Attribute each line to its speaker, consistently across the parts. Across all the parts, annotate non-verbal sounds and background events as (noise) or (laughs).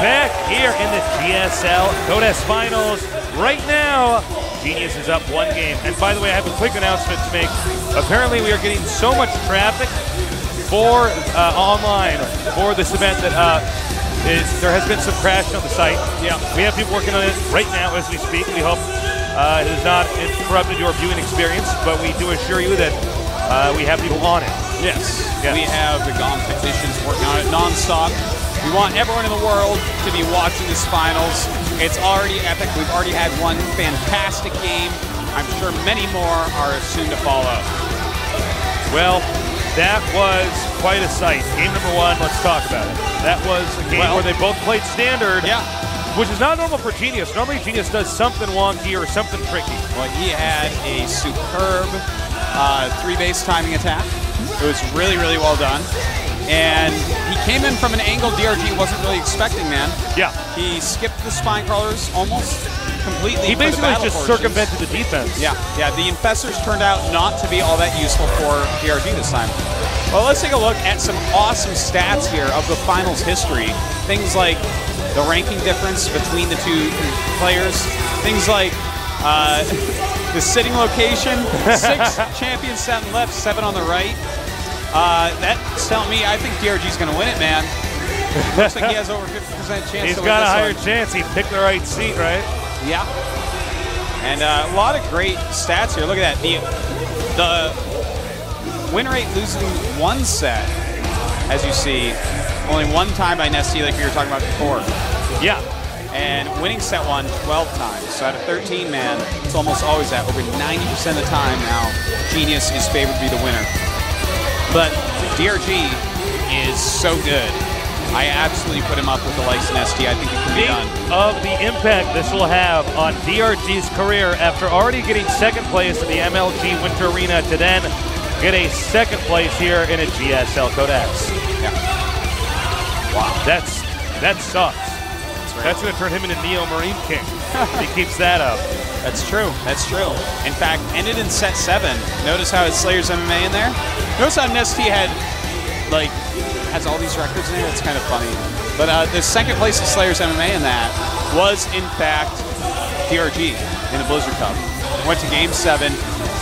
Speaker 1: back here in the GSL Code S Finals. Right now, Genius is up one game. And by the way, I have a quick announcement to make. Apparently, we are getting so much traffic for uh, online for this event that uh, is, there has been some crash on the site. Yeah, we have people working on it right now as we speak. We hope uh, it has not interrupted your viewing experience, but we do assure you that uh, we have people on it.
Speaker 2: Yes.
Speaker 1: Yes.
Speaker 2: We have the GOM technicians working on it nonstop. We want everyone in the world to be watching these finals. It's already epic. We've already had one fantastic game. I'm sure many more are soon to follow.
Speaker 1: Well, that was quite a sight. Game number one, let's talk about it. That was a game
Speaker 2: Well-
Speaker 1: where they both played standard.
Speaker 2: Yeah.
Speaker 1: Which is not normal for Genius. Normally, Genius does something wonky or something tricky.
Speaker 2: Well, he had a superb uh, three base timing attack. It was really, really well done. And he came in from an angle DRG wasn't really expecting, man.
Speaker 1: Yeah.
Speaker 2: He skipped the spine crawlers almost completely.
Speaker 1: He basically just circumvented the defense.
Speaker 2: Yeah, yeah. The infestors turned out not to be all that useful for DRG this time. Well, let's take a look at some awesome stats here of the finals history. Things like the ranking difference between the two players. Things like uh, (laughs) the sitting location. (laughs) Six champions the left, seven on the right. Uh, that's telling me I think DRG's going to win it, man. Looks like he has over 50% chance
Speaker 1: He's
Speaker 2: to win He's
Speaker 1: got a higher
Speaker 2: one.
Speaker 1: chance. He picked the right seat, right?
Speaker 2: Yeah. And uh, a lot of great stats here. Look at that. The, the win rate losing one set, as you see, only one time by NesTea, like we were talking about before.
Speaker 1: Yeah.
Speaker 2: And winning set one 12 times. So out of 13, man, it's almost always that. Over 90% of the time now, Genius is favored to be the winner. But DRG is so good. I absolutely put him up with the likes of NesTea. I think it can be done.
Speaker 1: of the impact this will have on DRG's career after already getting second place in the MLG Winter Arena to then get a second place here in a GSL Code S.
Speaker 2: Yeah.
Speaker 1: Wow. That's that sucks.
Speaker 2: right.
Speaker 1: That's going to turn him into Neo Marine King. he (laughs) keeps that up.
Speaker 2: That's true. That's true. In fact, ended in set seven. Notice how it's Slayers MMA in there. Notice how NesTea had like has all these records in there. It's kind of funny. But uh, the second place of Slayers MMA in that was in fact DRG in the Blizzard Cup. Went to game seven.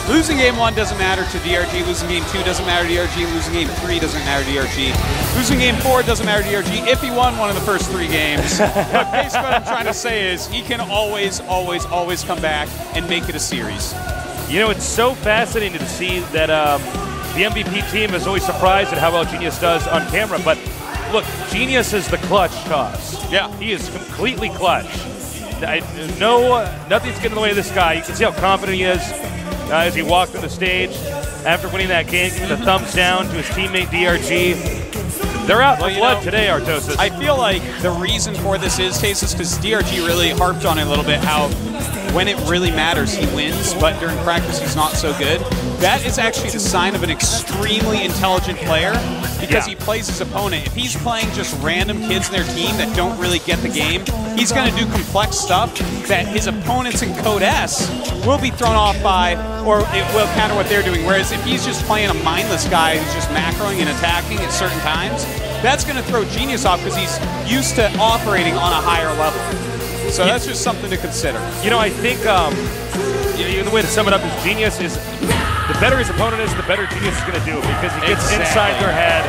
Speaker 2: Losing game one doesn't matter to DRG. Losing game two doesn't matter to DRG. Losing game three doesn't matter to DRG. Losing game four doesn't matter to DRG if he won one of the first three games. (laughs) but basically what I'm trying to say is he can always, always, always come back and make it a series.
Speaker 1: You know, it's so fascinating to see that um, the MVP team is always surprised at how well Genius does on camera. But look, Genius is the clutch toss.
Speaker 2: Yeah.
Speaker 1: He is completely clutch. I, no, nothing's getting in the way of this guy. You can see how confident he is uh, as he walked on the stage after winning that game, giving the thumbs down to his teammate DRG. They're out
Speaker 2: Well,
Speaker 1: for blood
Speaker 2: know,
Speaker 1: today, Artosis.
Speaker 2: I feel like the reason for this is Tasis because DRG really harped on it a little bit how when it really matters he wins, but during practice he's not so good. That is actually the sign of an extremely intelligent player because
Speaker 1: Yeah.
Speaker 2: he plays his opponent. If he's playing just random kids in their team that don't really get the game, he's going to do complex stuff that his opponents in Code S will be thrown off by or it will counter what they're doing. Whereas if he's just playing a mindless guy who's just macroing and attacking at certain times, that's going to throw Genius off because he's used to operating on a higher level. So that's just something to consider.
Speaker 1: You know, I think um, you know, the way to sum it up is genius is the better his opponent is, the better genius is going to do because he gets
Speaker 2: Exactly.
Speaker 1: inside their head,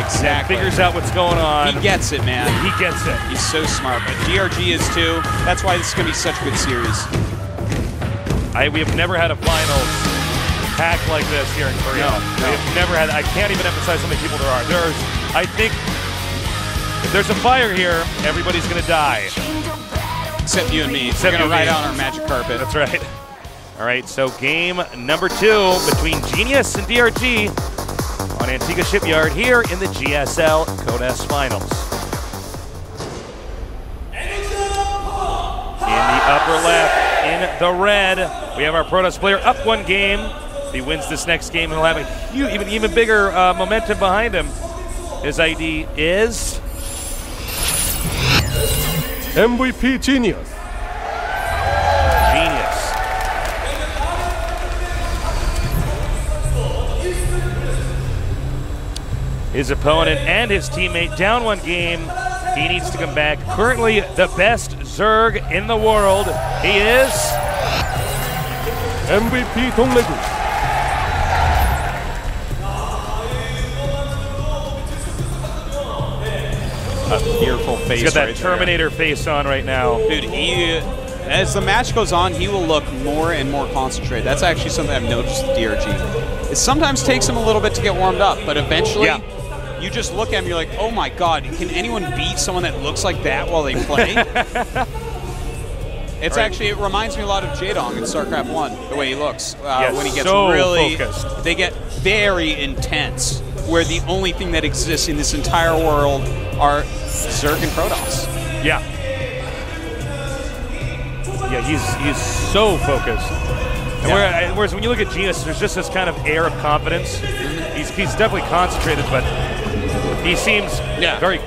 Speaker 2: Exactly.
Speaker 1: figures out what's going on.
Speaker 2: He gets it, man.
Speaker 1: He gets it.
Speaker 2: He's so smart. But DRG is too. That's why this is going to be such a good series.
Speaker 1: I, we have never had a finals packed like this here in Korea.
Speaker 2: No, no.
Speaker 1: We have never had. I can't even emphasize how many people there are. There's, I think, if there's a fire here, everybody's going to die.
Speaker 2: Except you and me.
Speaker 1: Except
Speaker 2: We're going to ride out on our magic carpet.
Speaker 1: That's right. All right, so game number two between Genius and DRG on Antigua Shipyard here in the GSL Code S Finals. In the upper left, in the red, we have our Protoss player up one game. If he wins this next game, he'll have a huge, even even bigger uh, momentum behind him. His ID is
Speaker 3: MVP Genius.
Speaker 1: Genius. his opponent and his teammate down one game. He needs to come back. Currently the best Zerg in the world. He is
Speaker 3: MVP Dong
Speaker 2: A fearful face.
Speaker 1: He's got that
Speaker 2: right
Speaker 1: Terminator there. face on right now.
Speaker 2: Dude, he as the match goes on, he will look more and more concentrated. That's actually something I've noticed with DRG. It sometimes takes him a little bit to get warmed up, but eventually
Speaker 1: yeah
Speaker 2: you just look at him, you're like, oh my god, can anyone beat someone that looks like that while they play? (laughs) It's
Speaker 1: Right.
Speaker 2: actually, it reminds me a lot of Jaedong in StarCraft 1, the way he looks. Uh,
Speaker 1: Yes,
Speaker 2: when he gets
Speaker 1: so
Speaker 2: really,
Speaker 1: focused.
Speaker 2: they get very intense, where the only thing that exists in this entire world are Zerg and Protoss.
Speaker 1: Yeah. Yeah, he's he's so focused.
Speaker 2: Yeah.
Speaker 1: where- whereas when you look at Genius, there's just this kind of air of confidence. He's, he's definitely concentrated, but he seems
Speaker 2: Yeah.
Speaker 1: very,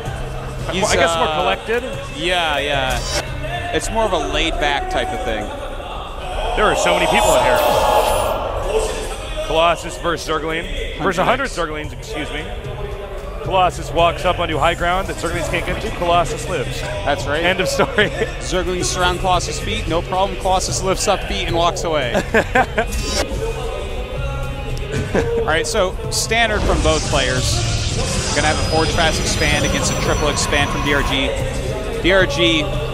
Speaker 2: He's,
Speaker 1: I guess, more
Speaker 2: uh,
Speaker 1: collected.
Speaker 2: Yeah, yeah. It's more of a laid back type of thing.
Speaker 1: There are so many people in here. Colossus versus Zergling. Versus 100 Zerglings, excuse me. Colossus walks up onto high ground that Zerglings can't get to. Colossus lives.
Speaker 2: That's right.
Speaker 1: End of story. (laughs)
Speaker 2: Zerglings surround Colossus' feet. No problem. Colossus lifts up feet and walks away. (laughs) All right, so standard from both players. Gonna have a forge fast expand against a triple expand from DRG. DRG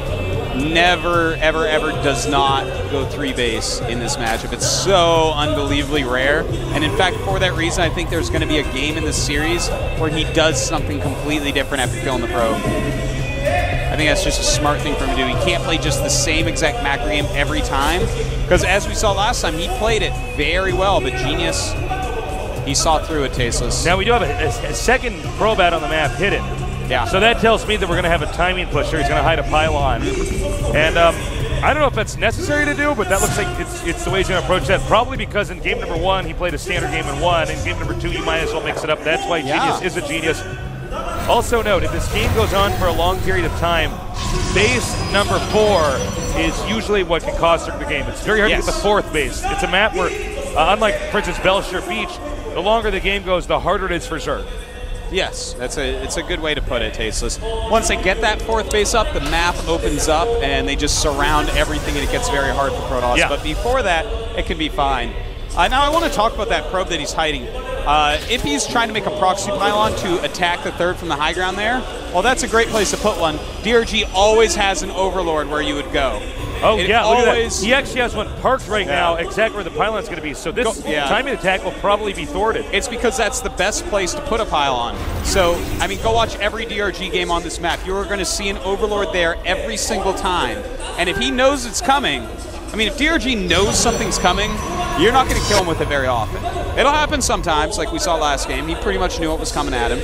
Speaker 2: never, ever, ever does not go three base in this matchup. It's so unbelievably rare. And in fact, for that reason, I think there's going to be a game in this series where he does something completely different after killing the probe. I think that's just a smart thing for him to do. He can't play just the same exact macro game every time. Because as we saw last time, he played it very well, but Genius, he saw through it tasteless.
Speaker 1: Now we do have a, a- a second probe out on the map hidden.
Speaker 2: Yeah.
Speaker 1: So that tells me that we're going to have a timing push here. He's going to hide a pylon. And um, I don't know if that's necessary to do, but that looks like it's, it's the way he's going to approach that. Probably because in game number one, he played a standard game and won. In game number two, you might as well mix it up. That's why
Speaker 2: Yeah.
Speaker 1: Genius is a genius. Also note, if this game goes on for a long period of time, base number four is usually what can cost the game. It's very hard
Speaker 2: Yes.
Speaker 1: to get the fourth base. It's a map where, uh, unlike, for instance, Belshir Beach, the longer the game goes, the harder it is for Zerg.
Speaker 2: Yes, that's a it's a good way to put it, Tasteless. Once they get that fourth base up, the map opens up and they just surround everything and it gets very hard for Protoss.
Speaker 1: Yeah.
Speaker 2: But before that, it can be fine. Uh, now I want to talk about that probe that he's hiding. Uh, if he's trying to make a proxy pylon to attack the third from the high ground there, well, that's a great place to put one. DRG always has an overlord where you would go.
Speaker 1: Oh
Speaker 2: It
Speaker 1: yeah, look at that. He actually has one parked right
Speaker 2: Yeah.
Speaker 1: now, exactly where the pylon's going to be. So this
Speaker 2: Go- yeah.
Speaker 1: timing attack will probably be thwarted.
Speaker 2: It's because that's the best place to put a pylon. So, I mean, go watch every DRG game on this map. You are going to see an Overlord there every single time. And if he knows it's coming, I mean, if DRG knows something's coming, you're not going to kill him with it very often. It'll happen sometimes, like we saw last game. He pretty much knew what was coming at him.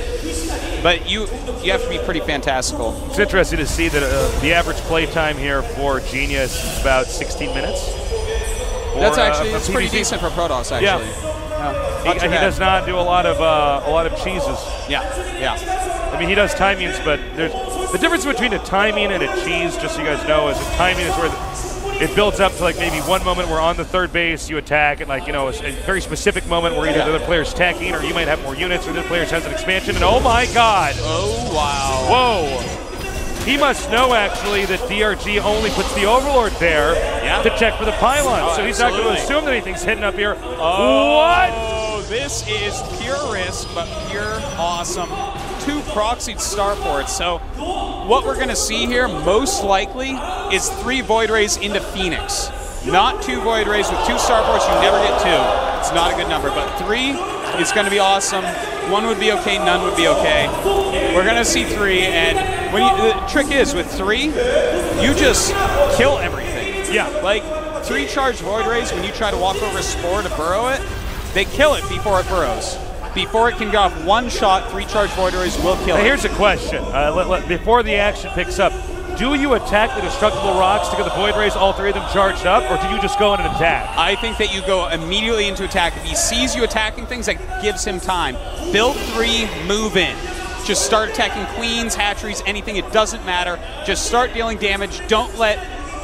Speaker 2: But you you have to be pretty fantastical.
Speaker 1: It's interesting to see that uh, the average play time here for Genius is about 16 minutes. For,
Speaker 2: That's
Speaker 1: uh,
Speaker 2: actually
Speaker 1: a
Speaker 2: it's pretty decent for Protoss, actually.
Speaker 1: Yeah.
Speaker 2: Yeah.
Speaker 1: He, he does not do a lot of uh, a lot of cheeses.
Speaker 2: Yeah, yeah.
Speaker 1: I mean, he does timings, but there's the difference between a timing and a cheese. Just so you guys know, is a timing is where the, it builds up to like maybe one moment where on the third base you attack, and like you know a, a very specific moment where either
Speaker 2: Yeah.
Speaker 1: the other player's attacking, or you might have more units, or the other player has an expansion. And oh my God!
Speaker 2: Oh, wow.
Speaker 1: Whoa! He must know actually that DRG only puts the Overlord there
Speaker 2: Yeah.
Speaker 1: to check for the pylon.
Speaker 2: Oh,
Speaker 1: so he's not going to assume that anything's hidden up here.
Speaker 2: Oh, this is pure risk, but pure awesome. Two proxied starports. So, what we're going to see here, most likely, is three Void Rays into Phoenix. Not two Void Rays with two starports. You never get two. It's not a good number, but three is going to be awesome. One would be okay. None would be okay. We're going to see three, and when you, the trick is with three, you just kill everything.
Speaker 1: Yeah.
Speaker 2: Like three charged void rays, when you try to walk over a spore to burrow it, they kill it before it burrows. Before it can go off one shot, three charged void rays will kill
Speaker 1: Now
Speaker 2: it.
Speaker 1: here's a question. Uh, let- let- before the action picks up, do you attack the destructible rocks to get the void rays, all three of them charged up, or do you just go in and attack?
Speaker 2: I think that you go immediately into attack. If he sees you attacking things, that gives him time. Build three, move in. Just start attacking queens, hatcheries, anything. It doesn't matter. Just start dealing damage. Don't let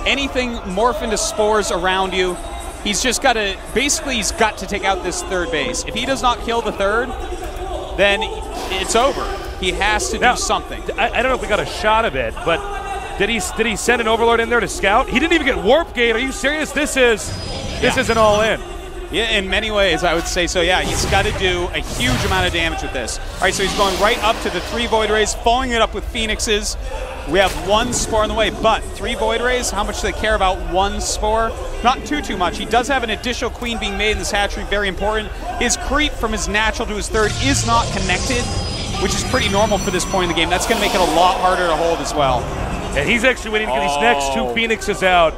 Speaker 2: anything morph into spores around you. He's just got to, basically, he's got to take out this third base. If he does not kill the third, then it's over. He has to
Speaker 1: Now,
Speaker 2: do something.
Speaker 1: I, I don't know if we got a shot of it, but did he did he send an overlord in there to scout? He didn't even get warp gate. Are you serious? This is this
Speaker 2: Yeah.
Speaker 1: is an all in.
Speaker 2: Yeah, in many ways, I would say so. Yeah, he's got to do a huge amount of damage with this. All right, so he's going right up to the three Void Rays, following it up with Phoenixes. We have one Spore on the way, but three Void Rays, how much do they care about one Spore? Not too, too much. He does have an additional Queen being made in this hatchery, very important. His creep from his natural to his third is not connected, which is pretty normal for this point in the game. That's going to make it a lot harder to hold as well.
Speaker 1: And he's actually waiting to get these next two
Speaker 2: oh.
Speaker 1: phoenixes out.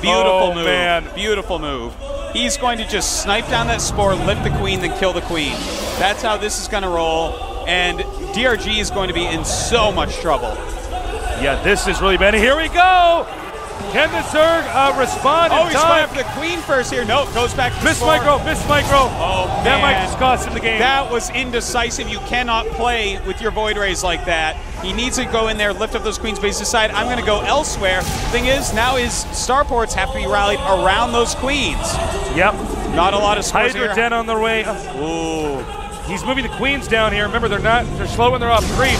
Speaker 2: Beautiful
Speaker 1: Oh,
Speaker 2: move.
Speaker 1: man.
Speaker 2: Beautiful move. He's going to just snipe down that spore, lift the queen, then kill the queen. That's how this is going to roll. And DRG is going to be in so much trouble.
Speaker 1: Yeah, this is really bad. Here we go. Can the Zerg uh, respond
Speaker 2: Oh,
Speaker 1: in
Speaker 2: he's going for the queen first here. Nope, goes back to
Speaker 1: Miss micro, miss micro.
Speaker 2: Oh,
Speaker 1: that might
Speaker 2: man.
Speaker 1: just cost him the game.
Speaker 2: That was indecisive. You cannot play with your Void Rays like that. He needs to go in there, lift up those queens, but he's decided, I'm going to go elsewhere. Thing is, now his starports have to be rallied around those queens.
Speaker 1: yep.
Speaker 2: Not a lot of spores
Speaker 1: Hydra
Speaker 2: here.
Speaker 1: Den on the way.
Speaker 2: Ooh.
Speaker 1: He's moving the queens down here. Remember, they're not. They're slow when they're off creep.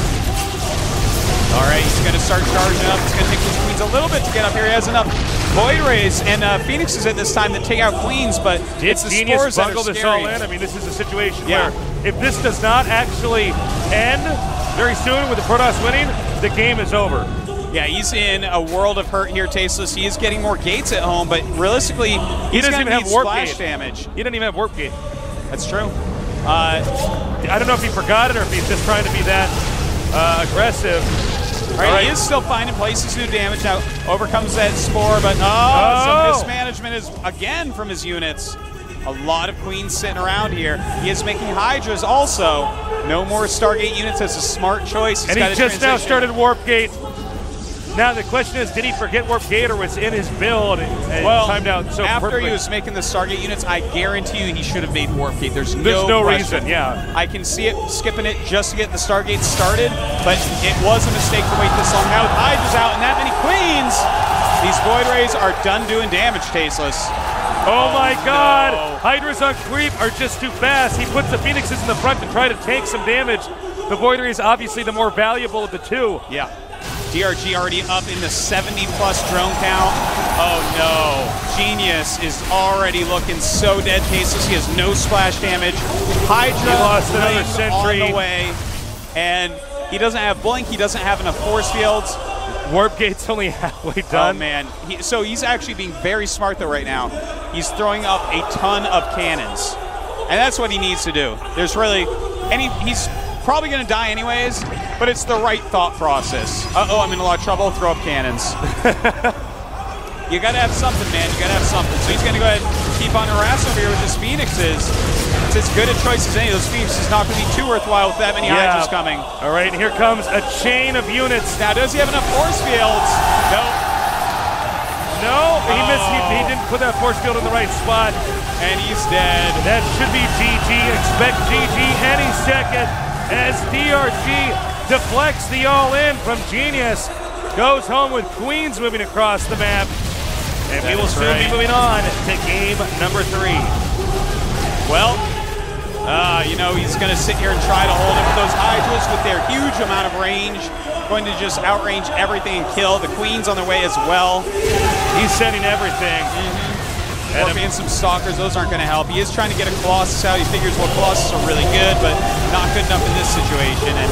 Speaker 2: All right, he's going to start charging up. He's going to take these queens a little bit to get up here. He has enough Void Rays and uh, Phoenixes at this time to take out queens, but
Speaker 1: Did
Speaker 2: it's the
Speaker 1: Genius
Speaker 2: spores that are
Speaker 1: this all in? I mean, this is a situation
Speaker 2: Yeah.
Speaker 1: where if this does not actually end very soon with the Protoss winning, the game is over.
Speaker 2: Yeah, he's in a world of hurt here, Tasteless. He is getting more gates at home, but realistically, he's
Speaker 1: doesn't even have warp
Speaker 2: splash
Speaker 1: gate.
Speaker 2: damage.
Speaker 1: He doesn't even have warp gate.
Speaker 2: That's true. Uh,
Speaker 1: I don't know if he forgot it or if he's just trying to be that uh, aggressive.
Speaker 2: All right,
Speaker 1: All right.
Speaker 2: he is still finding places to do damage now. Overcomes that spore, but oh,
Speaker 1: Oh.
Speaker 2: some mismanagement is again from his units. A lot of queens sitting around here. He is making hydras also. No more Stargate units. That's a smart choice. He's
Speaker 1: and he just now started warp gate. Now the question is, did he forget warp gate or was in his build and,
Speaker 2: Well,
Speaker 1: timed out so
Speaker 2: after
Speaker 1: perfectly?
Speaker 2: he was making the Stargate units, I guarantee you he should have made Warp Gate. There's,
Speaker 1: There's no
Speaker 2: question.
Speaker 1: reason, yeah.
Speaker 2: I can see it skipping it just to get the Stargate started, but it was a mistake to wait this long. Now with Hydra's out and that many queens, these Void Rays are done doing damage, Tasteless.
Speaker 1: Oh, oh my God!
Speaker 2: no.
Speaker 1: Hydras on creep are just too fast. He puts the Phoenixes in the front to try to take some damage. The Void Ray is obviously the more valuable of the two.
Speaker 2: Yeah. DRG already up in the 70 plus drone count. Oh no. Genius is already looking so dead tasteless. He has no splash damage. Hydra
Speaker 1: He lost another sentry.
Speaker 2: on the way. And he doesn't have blink, he doesn't have enough force fields.
Speaker 1: Warp gate's only (laughs) halfway oh, done.
Speaker 2: Oh man. He, so he's actually being very smart though right now. He's throwing up a ton of cannons. And that's what he needs to do. There's really and he, he's probably gonna die anyways, but it's the right thought process. Uh-oh, I'm in a lot of trouble, throw up cannons. (laughs) you gotta have something, man. You gotta have something. So he's gonna go ahead and keep on harassing over here with his Phoenixes. It's as good a choice as any. of Those Phoenixes not gonna be too worthwhile with that many
Speaker 1: Yeah.
Speaker 2: Hydras coming.
Speaker 1: All right, here comes a chain of units.
Speaker 2: Now, does he have enough force fields? No.
Speaker 1: No, he oh. missed. He, he
Speaker 2: Oh.
Speaker 1: didn't put that force field in the right spot.
Speaker 2: And he's dead.
Speaker 1: That should be GG. Expect GG any second as DRG deflects the all-in from Genius. Goes home with Queens moving across the map. And we will soon
Speaker 2: right.
Speaker 1: be moving on to game number three.
Speaker 2: Well, uh, you know, he's going to sit here and try to hold it with those Hydras with their huge amount of range. Going to just outrange everything and kill. The Queens on their way as well.
Speaker 1: He's sending everything. And
Speaker 2: Or some Stalkers, those aren't going to help. He is trying to get a Colossus out. He figures, well, Colossus are really good, but not good enough in this situation. And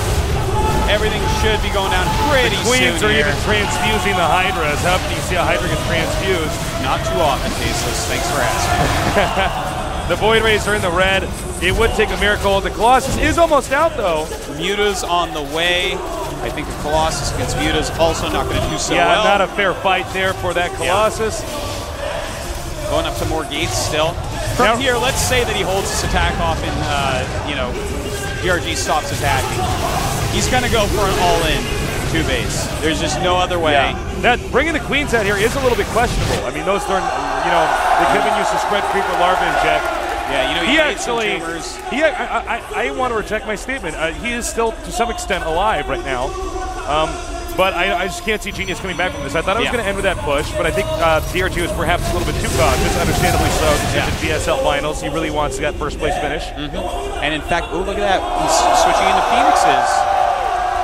Speaker 2: everything should be going down pretty
Speaker 1: Queens
Speaker 2: soon
Speaker 1: are
Speaker 2: here.
Speaker 1: even transfusing the Hydras. How often do you see a Hydra get transfused?
Speaker 2: Not too often, Tasteless. Thanks for asking. (laughs)
Speaker 1: The Void Rays are in the red. It would take a miracle. The Colossus is almost out, though.
Speaker 2: Muta's on the way. I think the Colossus against Muta's also not going to do so
Speaker 1: yeah,
Speaker 2: well.
Speaker 1: not a fair fight there for that Colossus.
Speaker 2: Going up to more gates still. From
Speaker 1: Now-
Speaker 2: here, let's say that he holds this attack off and, uh, you know, DRG stops attacking. He's going to go for an all-in two base. There's just no other way.
Speaker 1: Yeah. That bringing the queens out here is a little bit questionable. I mean, those are, you know, they could have been used to spread creeper larva inject.
Speaker 2: Yeah, you know, he,
Speaker 1: He actually, he, I, I, I want to reject my statement. Uh, he is still, to some extent, alive right now. Um, but I, I just can't see Genius coming back from this. I thought I was
Speaker 2: Yeah.
Speaker 1: going to end with that push, but I think uh, DRG was perhaps a little bit too cautious, understandably so. This
Speaker 2: Yeah.
Speaker 1: is the GSL finals. He really wants that first place finish.
Speaker 2: And in fact, oh, look at that. He's switching into Phoenixes.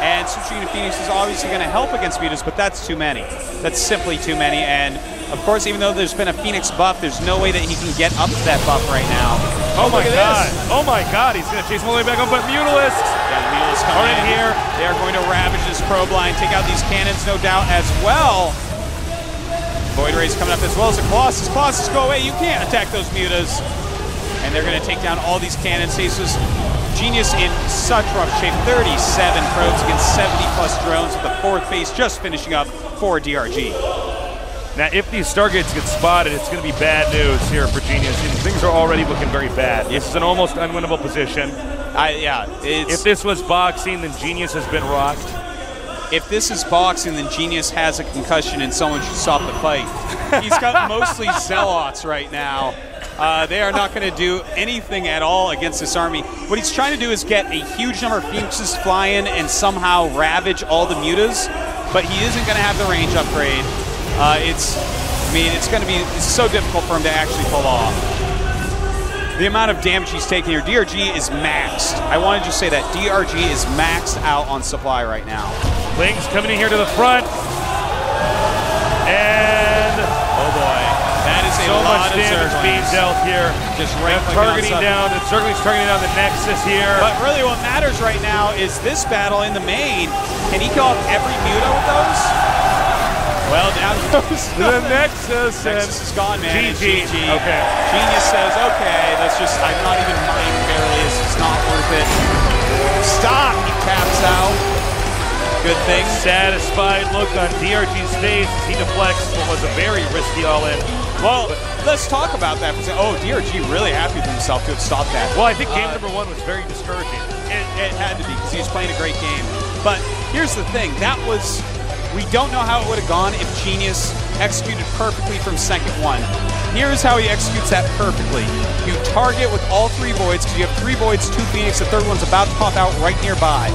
Speaker 2: and switching to Phoenix is obviously going to help against mutas, but that's too many. That's simply too many. And of course, even though there's been a Phoenix buff, there's no way that he can get up to that buff right now.
Speaker 1: Oh,
Speaker 2: oh my
Speaker 1: god.
Speaker 2: this.
Speaker 1: Oh my god. He's going to chase him all the way back up, but Mutalisks
Speaker 2: Yeah, the Mutas
Speaker 1: are
Speaker 2: coming
Speaker 1: in here.
Speaker 2: They are going to ravage this probe line, take out these cannons, no doubt, as well. Void Ray's coming up as well as the Colossus. Colossus, go away. You can't attack those mutas. And they're going to take down all these cannons. Stasis Genius in such rough shape. 37 probes against 70 plus drones with the fourth base just finishing up for DRG.
Speaker 1: Now, if these Stargates get spotted, it's going to be bad news here for Genius. Things are already looking very bad. This is an almost unwinnable position.
Speaker 2: I, yeah, it's,
Speaker 1: If this was boxing, then Genius has been rocked.
Speaker 2: if this is boxing, then Genius has a concussion and someone should stop the fight. He's got (laughs) mostly Zealots right now. Uh, they are not going to do anything at all against this army. What he's trying to do is get a huge number of Phoenixes fly in and somehow ravage all the mutas, but he isn't going to have the range upgrade. Uh, it's, I mean, it's going to be it's so difficult for him to actually pull off. The amount of damage he's taking here, DRG is maxed. I want to just say that DRG is maxed out on supply right now.
Speaker 1: Lings coming in here to the front. And
Speaker 2: Oh boy, that is a
Speaker 1: so
Speaker 2: lot
Speaker 1: much
Speaker 2: of
Speaker 1: damage being dealt here.
Speaker 2: Just right
Speaker 1: And
Speaker 2: clicking on
Speaker 1: targeting down, the Zergling's targeting down the Nexus here.
Speaker 2: But really, what matters right now is this battle in the main. Can he kill off every Muta with those? Well, down (laughs) goes
Speaker 1: the Nexus and
Speaker 2: Nexus is gone, man. and
Speaker 1: GG.
Speaker 2: GG.
Speaker 1: Okay.
Speaker 2: Genius says, okay, let's just, I'm not even mind barely. It's just not worth it. Stop, he taps out. Good thing.
Speaker 1: satisfied look on DRG's face as he deflects what was a very risky all-in.
Speaker 2: Well, let's talk about that. for a second. Oh, DRG really happy with himself to have stopped that.
Speaker 1: Well, I think game
Speaker 2: Uh,
Speaker 1: number one was very discouraging.
Speaker 2: It, it had to be because he was playing a great game. But here's the thing: that was we don't know how it would have gone if Genius executed perfectly from second one. Here's how he executes that perfectly: you target with all three voids because you have three voids, two phoenix. The third one's about to pop out right nearby.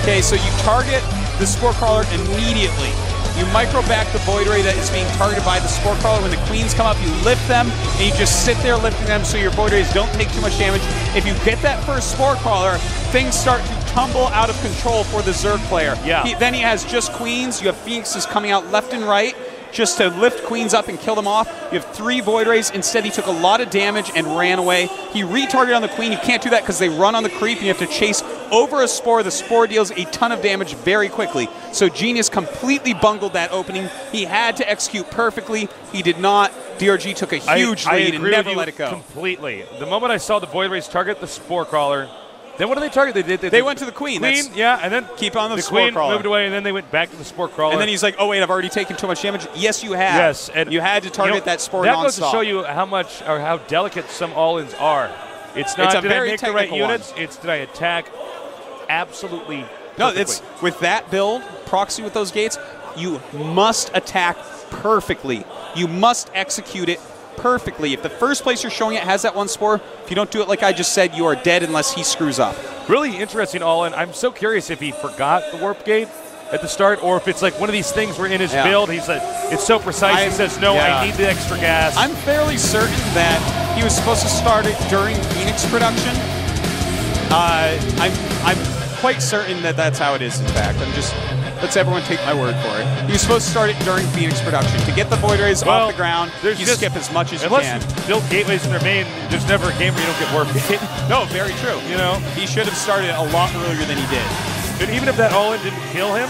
Speaker 2: Okay, so you target the spore crawler immediately. You micro back the void ray that is being targeted by the spore crawler. When the queens come up, you lift them and you just sit there lifting them so your void rays don't take too much damage. If you get that first spore crawler, things start to tumble out of control for the Zerg player.
Speaker 1: Yeah.
Speaker 2: He- then he has just queens. You have phoenixes coming out left and right just to lift queens up and kill them off. You have three void rays. Instead, he took a lot of damage and ran away. He retargeted on the queen. You can't do that because they run on the creep. And you have to chase over a spore. The spore deals a ton of damage very quickly. So Genius completely bungled that opening. He had to execute perfectly. He did not. DRG took a huge
Speaker 1: I, I
Speaker 2: lead and never let it go.
Speaker 1: completely. The moment I saw the Void Rays target the Spore Crawler, then what did they target? They did.
Speaker 2: They went to the Queen.
Speaker 1: Queen,
Speaker 2: That's-
Speaker 1: yeah, and then
Speaker 2: Keep on the
Speaker 1: the Queen
Speaker 2: Crawler.
Speaker 1: moved away, and then they went back to the Spore Crawler.
Speaker 2: And then he's like, "Oh wait, I've already taken too much damage." Yes, you have.
Speaker 1: Yes, and
Speaker 2: you had to target
Speaker 1: you know,
Speaker 2: that spore
Speaker 1: That
Speaker 2: nonstop.
Speaker 1: goes to show you how much or how delicate some all-ins are. It's not
Speaker 2: It's a
Speaker 1: did
Speaker 2: very
Speaker 1: I make the right
Speaker 2: one.
Speaker 1: units. It's did I attack absolutely.
Speaker 2: No,
Speaker 1: perfectly.
Speaker 2: it's with that build, proxy with those gates, you must attack perfectly. You must execute it perfectly. If the first place you're showing it has that one spore, if you don't do it like I just said, you are dead unless he screws up.
Speaker 1: really interesting all-in. I'm so curious if he forgot the warp gate. At the start, or if it's like one of these things where in his
Speaker 2: Yeah.
Speaker 1: build he's like, it's so precise.
Speaker 2: I'm-
Speaker 1: he says, "No,
Speaker 2: yeah.
Speaker 1: I need the extra gas."
Speaker 2: I'm fairly certain that he was supposed to start it during Phoenix production. Uh, I'm I'm quite certain that that's how it is. In fact, I'm just let's everyone take my word for it. He was supposed to start it during Phoenix production to get the void rays
Speaker 1: Well,
Speaker 2: off the ground. You
Speaker 1: just-
Speaker 2: skip as much as you can.
Speaker 1: build gateways in their main, there's never a game where you don't get gate. (laughs)
Speaker 2: No, very true.
Speaker 1: You know,
Speaker 2: He should have started a lot earlier than he did.
Speaker 1: and even if that all-in didn't kill him,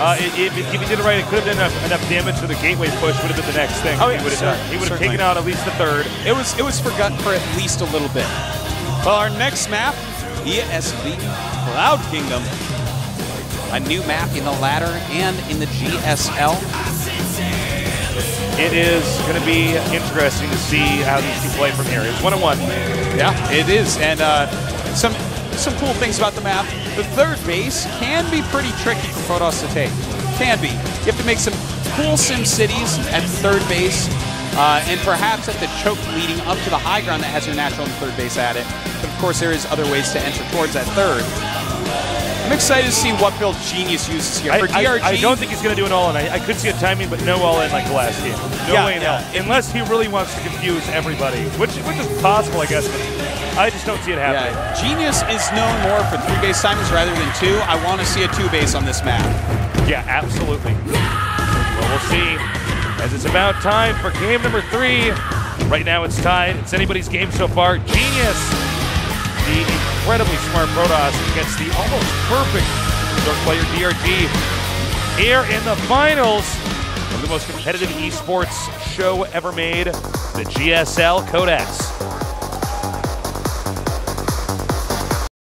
Speaker 1: uh, if, if he did it right, it could have been enough, enough damage for the gateway push. Would have been the next thing.
Speaker 2: Oh,
Speaker 1: he
Speaker 2: yeah,
Speaker 1: would have done. He would have taken out at least the third.
Speaker 2: It was it was forgotten for at least a little bit. Well, our next map, ESV Cloud Kingdom. A new map in the ladder and in the GSL.
Speaker 1: It is going to be interesting to see how these two play from here. It's one on one.
Speaker 2: Yeah, it is, and uh, some some cool things about the map. The third base can be pretty tricky for Protoss to take. Can be. You have to make some cool sim cities at third base, uh, and perhaps at the choke leading up to the high ground that has your natural and third base at it. But of course, there is other ways to enter towards that third. I'm excited to see what build Genius uses here.
Speaker 1: I,
Speaker 2: For
Speaker 1: I-
Speaker 2: DRG,
Speaker 1: I don't think he's going to do an all in. I, I could see a timing, but no all in like the last game. No
Speaker 2: Yeah,
Speaker 1: way in
Speaker 2: yeah.
Speaker 1: hell. Unless he really wants to confuse everybody, which which is possible, I guess. But I just don't see it happening.
Speaker 2: Yeah, Genius is known more for three base timings rather than two. I want to see a two base on this map.
Speaker 1: Yeah, absolutely. Well, we'll see. As it's about time for game number three. Right now it's tied. It's anybody's game so far. Genius, the incredibly smart Protoss against the almost perfect Dark player DRG. Here in the finals of the most competitive esports show ever made, the GSL Code S.